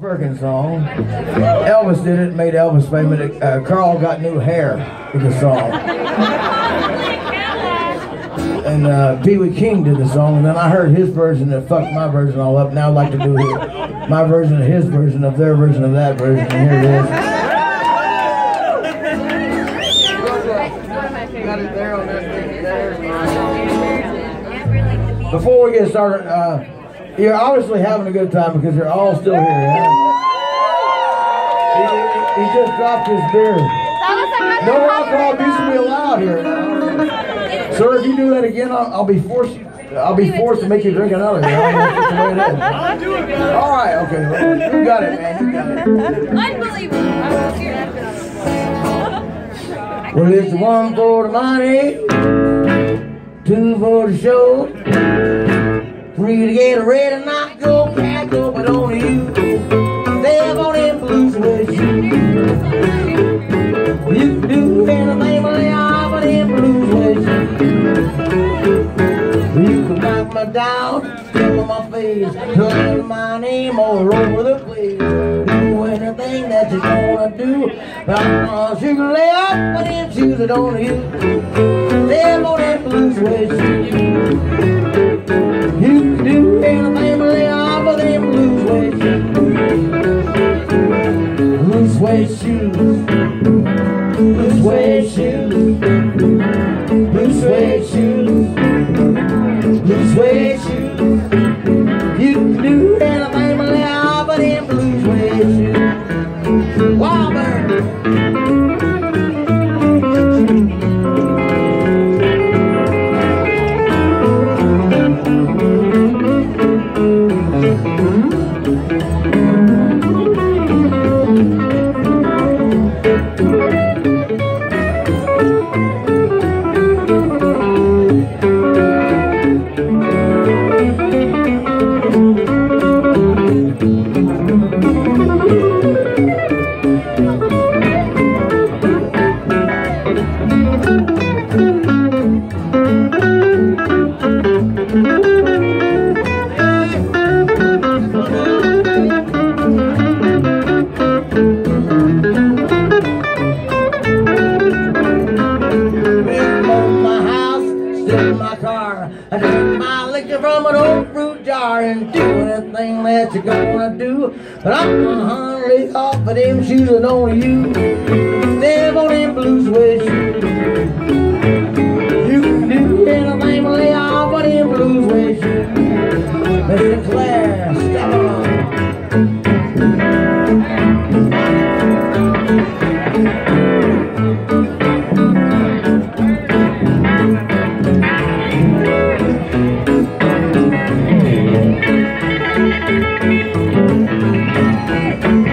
Perkins song. Elvis did it, made Elvis famous. Uh, Carl got new hair with the song. And uh, Pee Wee King did the song, and then I heard his version that fucked my version all up. Now I'd like to do his, my version of his version of their version of that version, and here it is. Before we get started, uh, you're obviously having a good time because you're all still here. Yeah? He, he just dropped his beer. No alcohol abuse will be allowed here. Sir, if you do that again, I'll, I'll be forced. I'll be forced to make you drink another. You know? That's just the way it. All right, okay. You got it, man. You got it. Unbelievable. Well, it's one for the money, two for the show, to get ready to not go, go, but only you. On them blues with you. You can do anything but lay off of them blues with you. You can knock me down, on my face, put my name all over the place. Do anything that you're gonna do. Uh, you can lay off of them shoes that only you. On them blues with you. You shoes. Blue suede shoes. In my car. I drink my liquor from an old fruit jar and do anything that you're gonna do. But I'm a hundred off of them shoes and only you. Step on them blue suede shoes. You can do anything but lay off of them blue suede shoes. Mr. Claire,